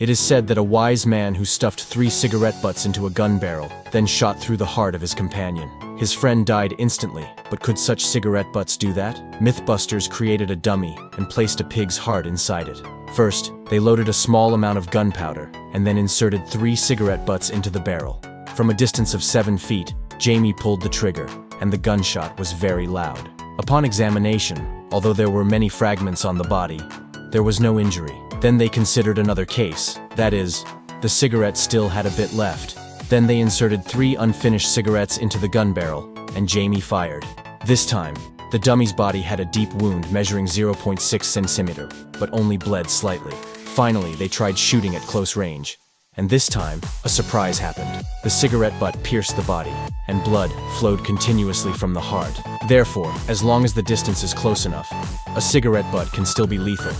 It is said that a wise man who stuffed three cigarette butts into a gun barrel then shot through the heart of his companion. His friend died instantly, but could such cigarette butts do that? Mythbusters created a dummy and placed a pig's heart inside it. First, they loaded a small amount of gunpowder and then inserted three cigarette butts into the barrel. From a distance of seven feet, Jamie pulled the trigger, and the gunshot was very loud. Upon examination, although there were many fragments on the body, there was no injury. Then they considered another case. That is, the cigarette still had a bit left. Then they inserted three unfinished cigarettes into the gun barrel, and Jamie fired. This time, the dummy's body had a deep wound measuring 0.6 centimeter, but only bled slightly. Finally, they tried shooting at close range. And this time, a surprise happened. The cigarette butt pierced the body, and blood flowed continuously from the heart. Therefore, as long as the distance is close enough, a cigarette butt can still be lethal.